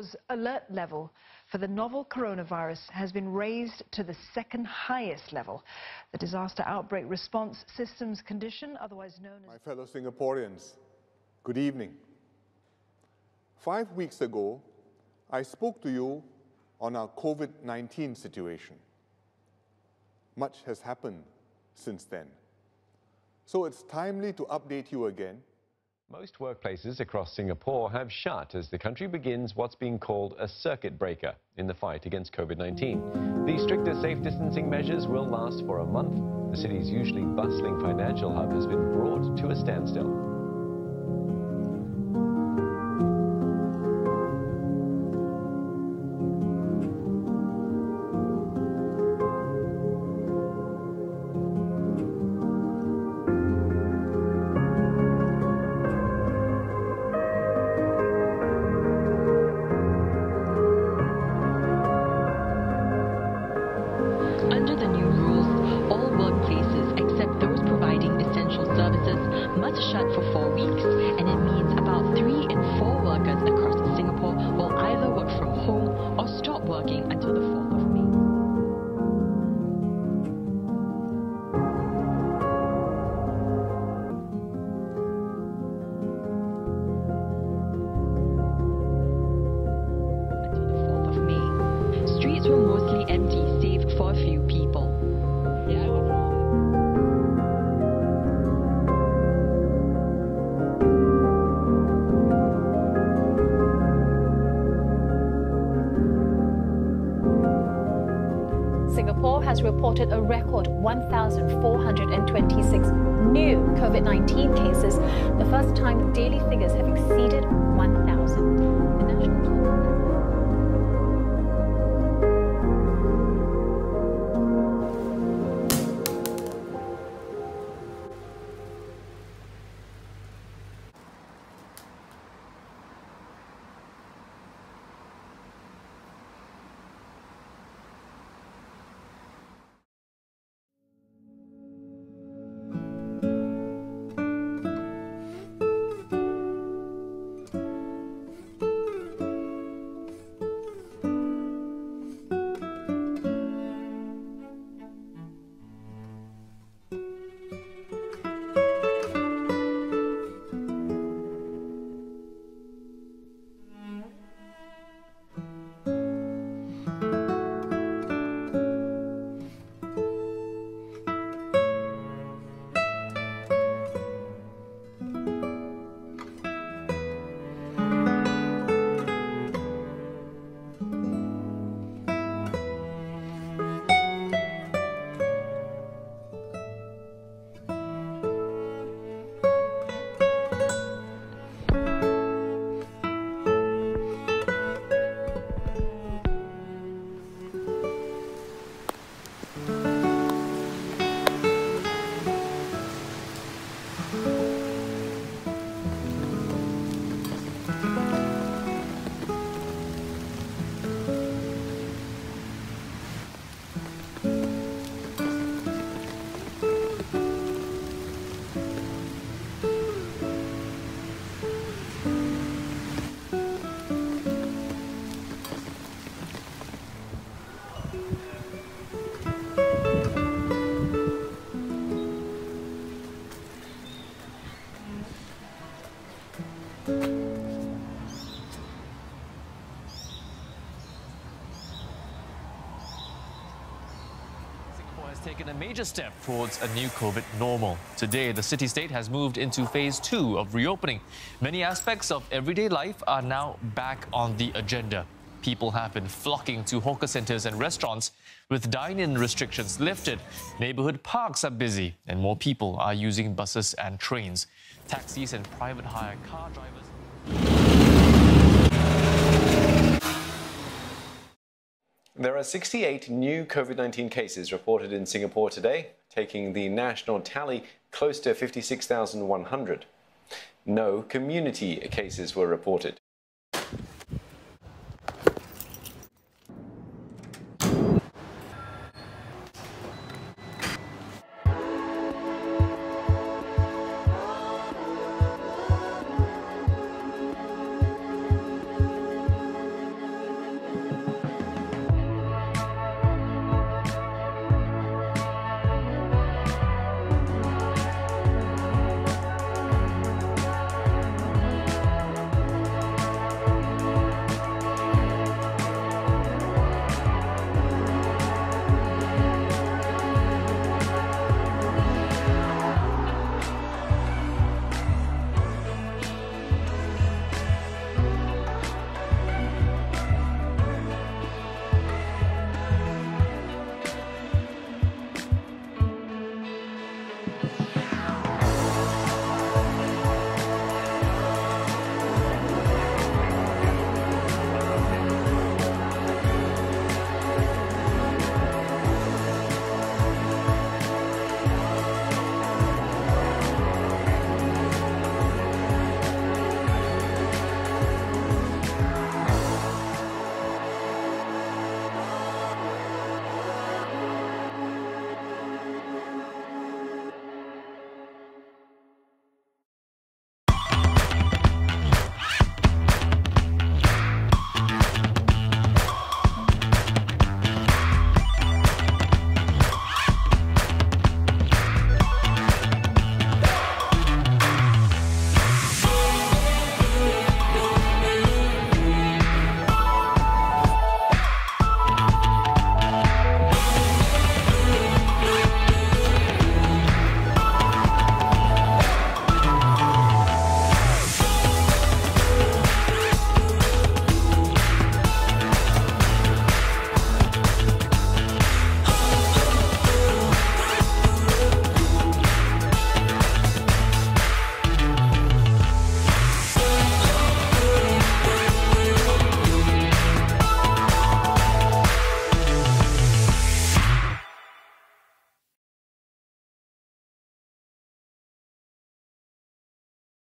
Singapore's alert level for the novel coronavirus has been raised to the second highest level. The disaster outbreak response systems condition, otherwise known as... My fellow Singaporeans, good evening. Five weeks ago, I spoke to you on our COVID-19 situation. Much has happened since then. So it's timely to update you again most workplaces across Singapore have shut as the country begins what's being called a circuit breaker in the fight against COVID-19. The stricter safe distancing measures will last for a month. The city's usually bustling financial hub has been brought to a standstill. Has reported a record 1,426 new COVID 19 cases, the first time daily figures have exceeded 1,000. A major step towards a new COVID normal. Today, the city-state has moved into phase two of reopening. Many aspects of everyday life are now back on the agenda. People have been flocking to hawker centres and restaurants. With dine-in restrictions lifted, neighbourhood parks are busy and more people are using buses and trains. Taxis and private hire car drivers... There are 68 new COVID-19 cases reported in Singapore today, taking the national tally close to 56,100. No community cases were reported.